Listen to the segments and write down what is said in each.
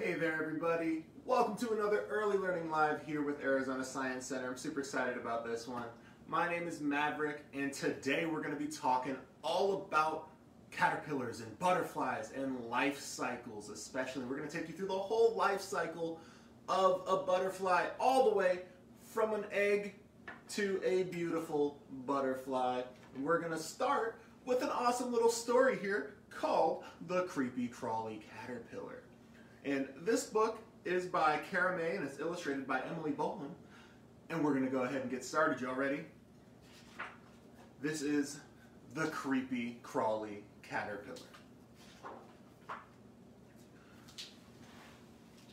Hey there, everybody. Welcome to another Early Learning Live here with Arizona Science Center. I'm super excited about this one. My name is Maverick, and today we're going to be talking all about caterpillars and butterflies and life cycles, especially. We're going to take you through the whole life cycle of a butterfly, all the way from an egg to a beautiful butterfly. And we're going to start with an awesome little story here called The Creepy Crawly Caterpillar. And this book is by Kara May and it's illustrated by Emily Bolam. And we're going to go ahead and get started. Y'all ready? This is The Creepy Crawly Caterpillar.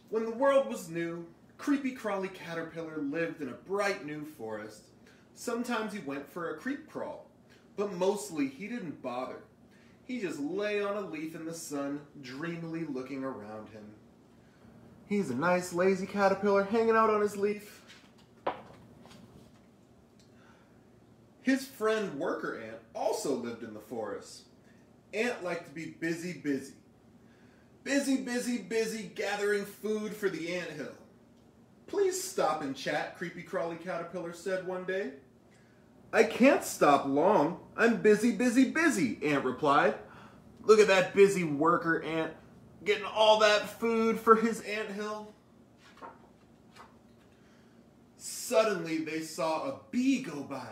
When the world was new, Creepy Crawly Caterpillar lived in a bright new forest. Sometimes he went for a creep crawl, but mostly he didn't bother. He just lay on a leaf in the sun, dreamily looking around him. He's a nice lazy caterpillar hanging out on his leaf. His friend Worker Ant also lived in the forest. Ant liked to be busy, busy. Busy, busy, busy gathering food for the ant hill. Please stop and chat, Creepy Crawly Caterpillar said one day. I can't stop long. I'm busy, busy, busy, Ant replied. Look at that busy worker ant getting all that food for his ant hill. Suddenly they saw a bee go by.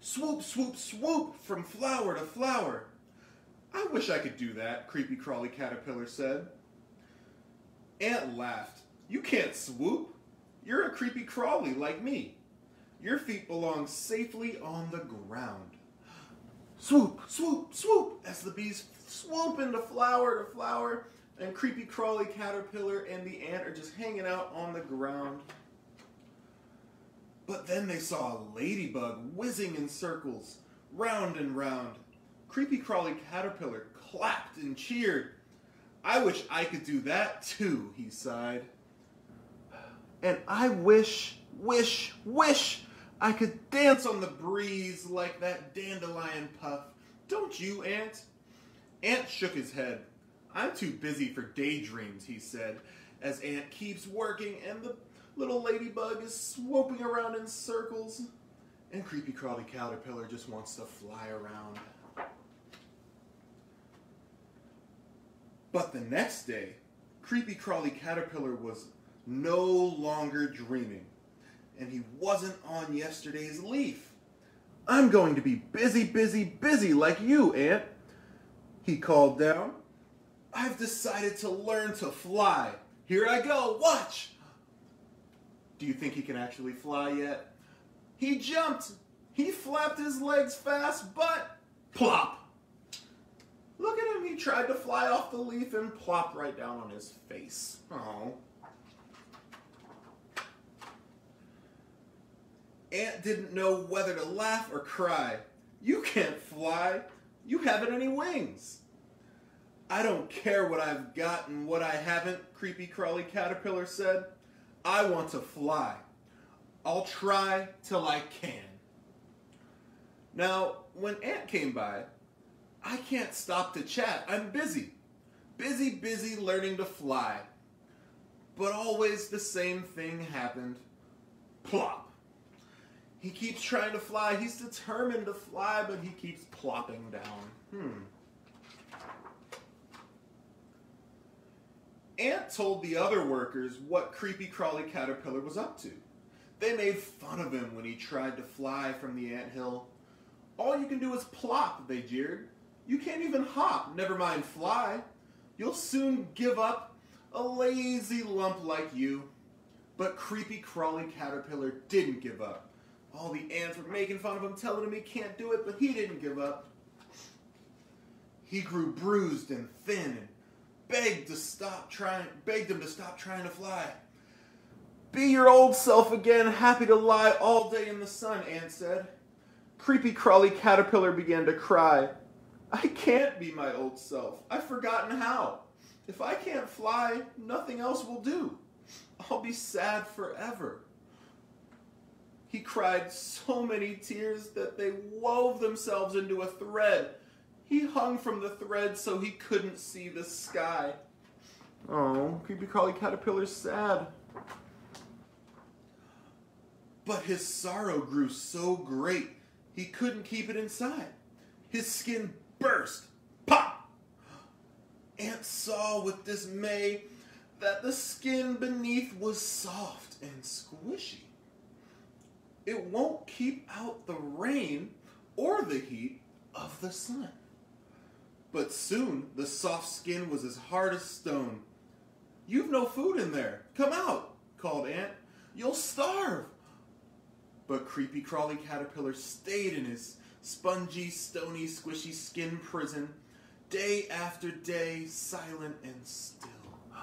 Swoop, swoop, swoop from flower to flower. I wish I could do that, Creepy Crawly Caterpillar said. Ant laughed. You can't swoop. You're a creepy crawly like me. Your feet belong safely on the ground. Swoop, swoop, swoop as the bees swoop into flower to flower and creepy crawly caterpillar and the ant are just hanging out on the ground. But then they saw a ladybug whizzing in circles, round and round. Creepy crawly caterpillar clapped and cheered. I wish I could do that too, he sighed. And I wish, wish, wish I could dance on the breeze like that dandelion puff. Don't you, Ant? Ant shook his head. I'm too busy for daydreams, he said, as Ant keeps working and the little ladybug is swooping around in circles. And Creepy Crawly Caterpillar just wants to fly around. But the next day, Creepy Crawly Caterpillar was no longer dreaming, and he wasn't on yesterday's leaf. I'm going to be busy, busy, busy like you, Ant, he called down. I've decided to learn to fly. Here I go, watch! Do you think he can actually fly yet? He jumped! He flapped his legs fast, but plop! Look at him, he tried to fly off the leaf and plop right down on his face. Oh. Ant didn't know whether to laugh or cry. You can't fly. You haven't any wings. I don't care what I've got and what I haven't, Creepy Crawly Caterpillar said. I want to fly. I'll try till I can. Now, when Ant came by, I can't stop to chat. I'm busy. Busy, busy learning to fly. But always the same thing happened. Plop. He keeps trying to fly. He's determined to fly, but he keeps plopping down. Hmm. Ant told the other workers what Creepy Crawly Caterpillar was up to. They made fun of him when he tried to fly from the ant hill. All you can do is plop, they jeered. You can't even hop, never mind fly. You'll soon give up, a lazy lump like you. But Creepy Crawly Caterpillar didn't give up. All the ants were making fun of him, telling him he can't do it, but he didn't give up. He grew bruised and thin and begged to stop trying, begged him to stop trying to fly. Be your old self again, happy to lie all day in the sun, Ant said. Creepy crawly caterpillar began to cry. I can't be my old self. I've forgotten how. If I can't fly, nothing else will do. I'll be sad forever. He cried so many tears that they wove themselves into a thread he hung from the thread so he couldn't see the sky. Oh, creepy crawly caterpillar's sad. But his sorrow grew so great he couldn't keep it inside. His skin burst. Pop! Ant saw with dismay that the skin beneath was soft and squishy. It won't keep out the rain or the heat of the sun. But soon the soft skin was as hard as stone. You've no food in there. Come out, called Ant. You'll starve. But Creepy Crawly Caterpillar stayed in his spongy, stony, squishy skin prison day after day, silent and still.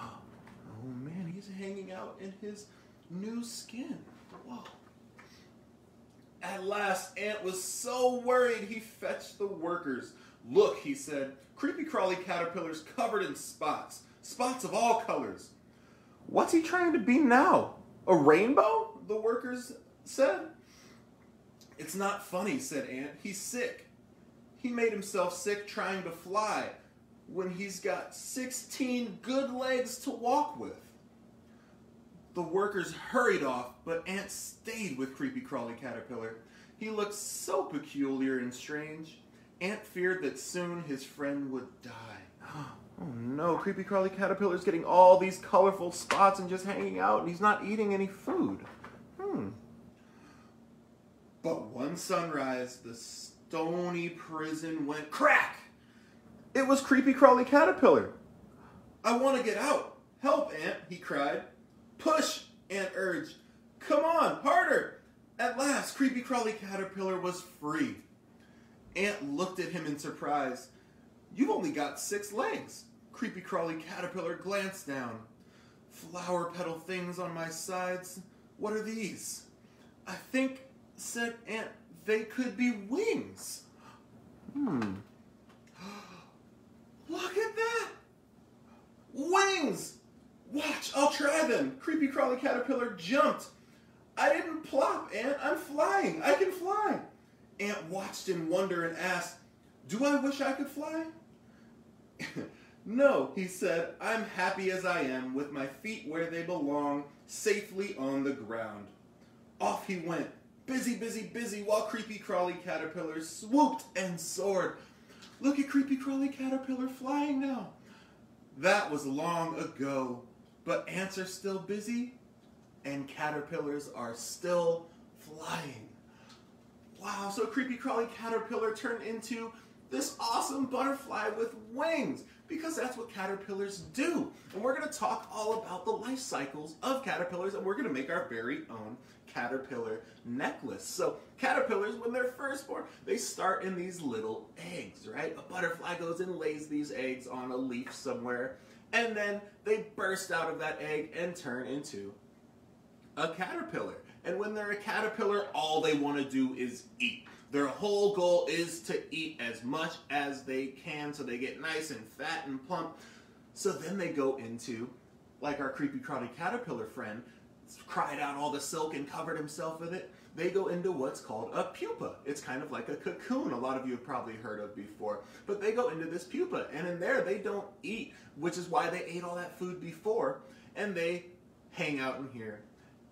Oh man, he's hanging out in his new skin. Whoa. At last, Ant was so worried he fetched the workers. Look, he said, creepy crawly caterpillars covered in spots, spots of all colors. What's he trying to be now? A rainbow? The workers said. It's not funny, said Ant. He's sick. He made himself sick trying to fly when he's got 16 good legs to walk with. The workers hurried off, but Ant stayed with Creepy Crawly Caterpillar. He looked so peculiar and strange. Ant feared that soon his friend would die. Oh no, Creepy Crawly Caterpillar's getting all these colorful spots and just hanging out, and he's not eating any food. Hmm. But one sunrise, the stony prison went crack! It was Creepy Crawly Caterpillar. I want to get out. Help, Ant, he cried. Push, Ant urged. Come on, harder. At last, Creepy Crawly Caterpillar was free. Ant looked at him in surprise. You've only got six legs. Creepy Crawly Caterpillar glanced down. Flower petal things on my sides. What are these? I think, said Ant, they could be wings. Hmm. Look at that! Wings! Watch, I'll try them. Creepy crawly caterpillar jumped. I didn't plop, Ant. I'm flying. I can fly. Ant watched in wonder and asked, Do I wish I could fly? no, he said. I'm happy as I am, with my feet where they belong, safely on the ground. Off he went, busy, busy, busy, while creepy crawly caterpillar swooped and soared. Look at creepy crawly caterpillar flying now. That was long ago, but ants are still busy and caterpillars are still flying. Wow, so creepy crawly caterpillar turned into this awesome butterfly with wings because that's what caterpillars do. And we're going to talk all about the life cycles of caterpillars and we're going to make our very own caterpillar necklace. So caterpillars, when they're first born, they start in these little eggs, right? A butterfly goes and lays these eggs on a leaf somewhere, and then they burst out of that egg and turn into a caterpillar. And when they're a caterpillar, all they want to do is eat. Their whole goal is to eat as much as they can so they get nice and fat and plump. So then they go into, like our creepy crawly caterpillar friend, cried out all the silk and covered himself with it, they go into what's called a pupa. It's kind of like a cocoon, a lot of you have probably heard of before. But they go into this pupa, and in there they don't eat, which is why they ate all that food before, and they hang out in here,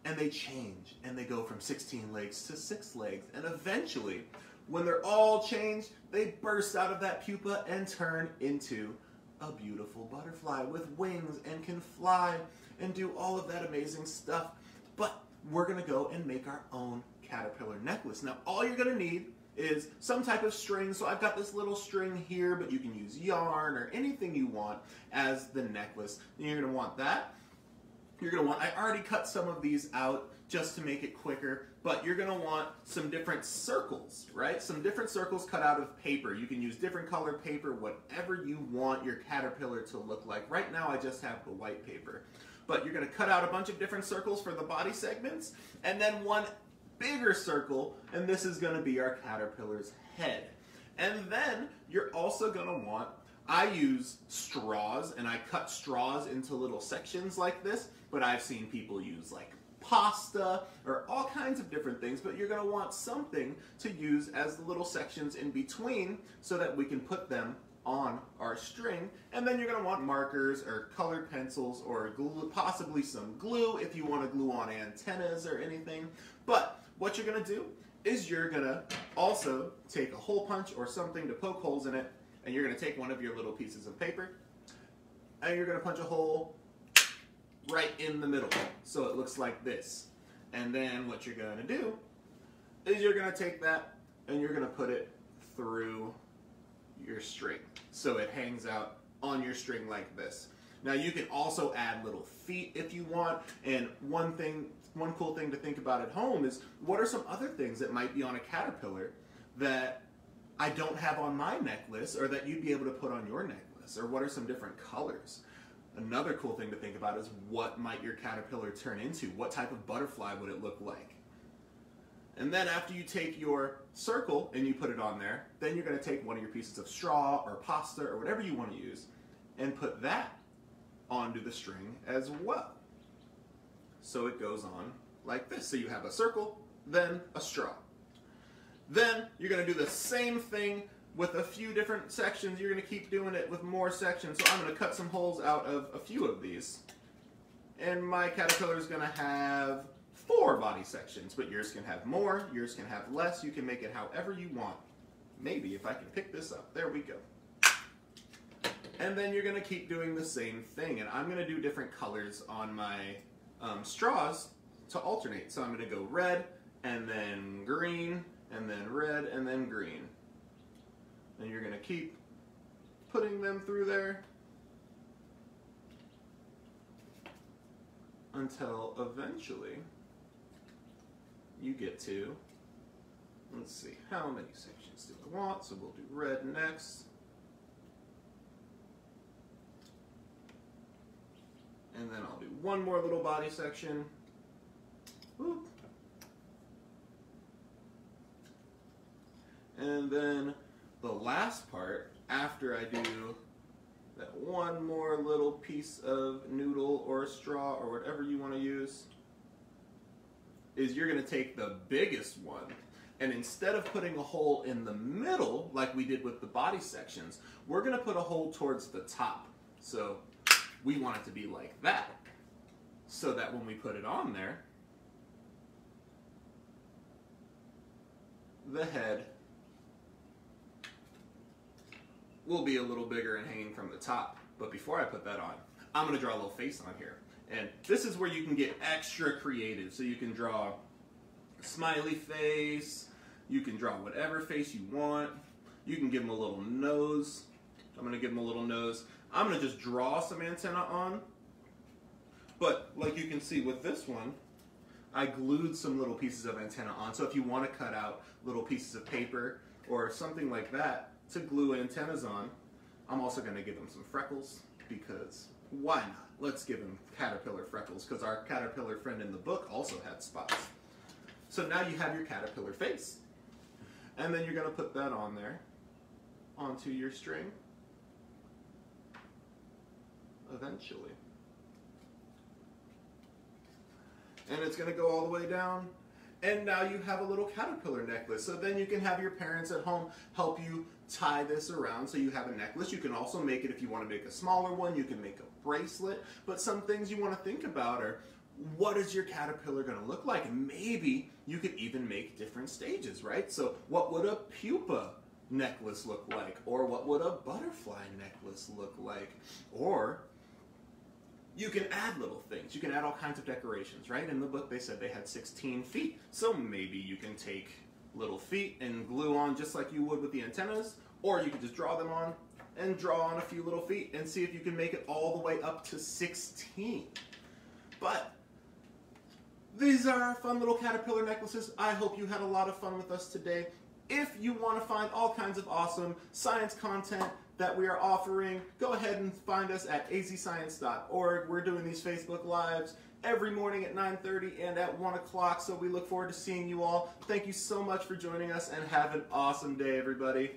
and they change, and they go from 16 legs to 6 legs, and eventually, when they're all changed, they burst out of that pupa and turn into a beautiful butterfly with wings and can fly and do all of that amazing stuff. But we're gonna go and make our own caterpillar necklace. Now, all you're gonna need is some type of string. So I've got this little string here, but you can use yarn or anything you want as the necklace. And you're gonna want that. You're gonna want, I already cut some of these out just to make it quicker, but you're gonna want some different circles, right? Some different circles cut out of paper. You can use different colored paper, whatever you want your caterpillar to look like. Right now I just have the white paper but you're going to cut out a bunch of different circles for the body segments, and then one bigger circle, and this is going to be our caterpillar's head. And then you're also going to want, I use straws, and I cut straws into little sections like this, but I've seen people use like pasta or all kinds of different things, but you're going to want something to use as the little sections in between so that we can put them on our string. And then you're going to want markers or colored pencils or glue, possibly some glue if you want to glue on antennas or anything. But what you're going to do is you're going to also take a hole punch or something to poke holes in it. And you're going to take one of your little pieces of paper and you're going to punch a hole right in the middle. So it looks like this. And then what you're going to do is you're going to take that and you're going to put it through your string. So it hangs out on your string like this. Now you can also add little feet if you want. And one thing, one cool thing to think about at home is what are some other things that might be on a caterpillar that I don't have on my necklace or that you'd be able to put on your necklace? Or what are some different colors? Another cool thing to think about is what might your caterpillar turn into? What type of butterfly would it look like? And then after you take your circle and you put it on there, then you're going to take one of your pieces of straw or pasta or whatever you want to use and put that onto the string as well. So it goes on like this. So you have a circle, then a straw. Then you're going to do the same thing with a few different sections. You're going to keep doing it with more sections. So I'm going to cut some holes out of a few of these. And my caterpillar is going to have four body sections, but yours can have more, yours can have less. You can make it however you want. Maybe if I can pick this up. There we go. And then you're going to keep doing the same thing. And I'm going to do different colors on my um, straws to alternate. So I'm going to go red, and then green, and then red, and then green. And you're going to keep putting them through there until eventually you get to, let's see, how many sections do I want? So we'll do red next. And then I'll do one more little body section. Whoop. And then the last part, after I do that one more little piece of noodle or straw or whatever you want to use, is you're going to take the biggest one and instead of putting a hole in the middle like we did with the body sections, we're going to put a hole towards the top. So we want it to be like that so that when we put it on there, the head will be a little bigger and hanging from the top. But before I put that on, I'm going to draw a little face on here. And this is where you can get extra creative. So you can draw a smiley face, you can draw whatever face you want. You can give them a little nose. I'm going to give them a little nose. I'm going to just draw some antenna on. But like you can see with this one, I glued some little pieces of antenna on. So if you want to cut out little pieces of paper or something like that to glue antennas on, I'm also going to give them some freckles because why not? Let's give him caterpillar freckles because our caterpillar friend in the book also had spots. So now you have your caterpillar face. And then you're going to put that on there onto your string eventually. And it's going to go all the way down and now you have a little caterpillar necklace. So then you can have your parents at home help you tie this around so you have a necklace. You can also make it if you want to make a smaller one, you can make a bracelet. But some things you want to think about are what is your caterpillar going to look like? Maybe you could even make different stages, right? So what would a pupa necklace look like? Or what would a butterfly necklace look like? Or you can add little things. You can add all kinds of decorations, right? In the book, they said they had 16 feet. So maybe you can take little feet and glue on just like you would with the antennas, or you could just draw them on and draw on a few little feet and see if you can make it all the way up to 16. But these are fun little caterpillar necklaces. I hope you had a lot of fun with us today. If you want to find all kinds of awesome science content, that we are offering, go ahead and find us at azscience.org. We're doing these Facebook Lives every morning at 9.30 and at 1 o'clock, so we look forward to seeing you all. Thank you so much for joining us, and have an awesome day, everybody.